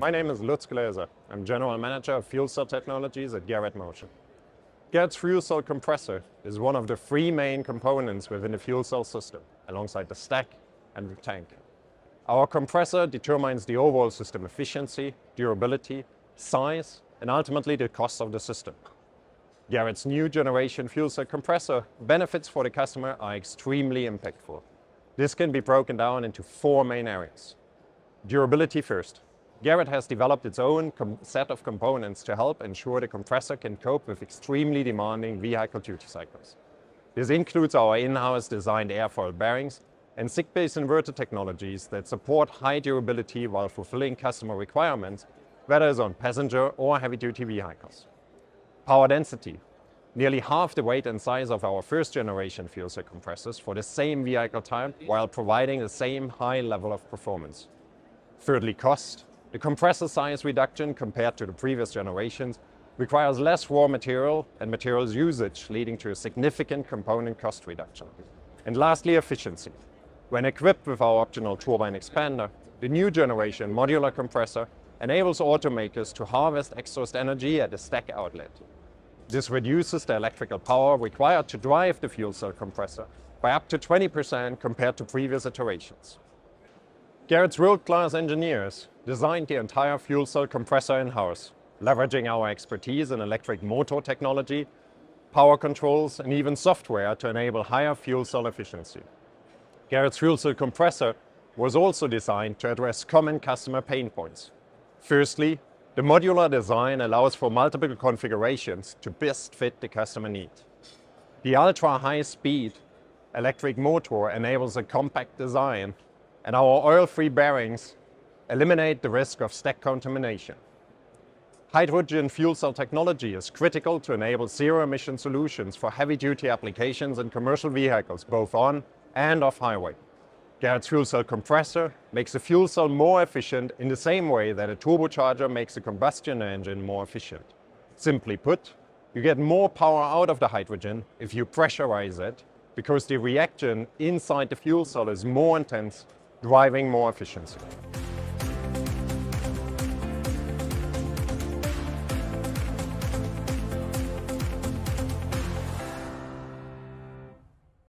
My name is Lutz Glaser. I'm General Manager of Fuel Cell Technologies at Garrett Motion. Garrett's fuel cell compressor is one of the three main components within the fuel cell system, alongside the stack and the tank. Our compressor determines the overall system efficiency, durability, size, and ultimately the cost of the system. Garrett's new generation fuel cell compressor benefits for the customer are extremely impactful. This can be broken down into four main areas. Durability first. Garrett has developed its own set of components to help ensure the compressor can cope with extremely demanding vehicle duty cycles. This includes our in-house designed airfoil bearings and SiC-based inverter technologies that support high durability while fulfilling customer requirements, whether it's on passenger or heavy-duty vehicles. Power density. Nearly half the weight and size of our first generation fuel cell compressors for the same vehicle type while providing the same high level of performance. Thirdly, cost. The compressor size reduction compared to the previous generations requires less raw material and materials usage, leading to a significant component cost reduction. And lastly, efficiency. When equipped with our optional turbine expander, the new generation modular compressor enables automakers to harvest exhaust energy at the stack outlet. This reduces the electrical power required to drive the fuel cell compressor by up to 20% compared to previous iterations. Garrett's world-class engineers designed the entire fuel cell compressor in-house, leveraging our expertise in electric motor technology, power controls, and even software to enable higher fuel cell efficiency. Garrett's fuel cell compressor was also designed to address common customer pain points. Firstly, the modular design allows for multiple configurations to best fit the customer need. The ultra-high speed electric motor enables a compact design and our oil-free bearings eliminate the risk of stack contamination. Hydrogen fuel cell technology is critical to enable zero-emission solutions for heavy-duty applications in commercial vehicles, both on and off highway. Garrett's fuel cell compressor makes the fuel cell more efficient in the same way that a turbocharger makes a combustion engine more efficient. Simply put, you get more power out of the hydrogen if you pressurize it because the reaction inside the fuel cell is more intense driving more efficiency.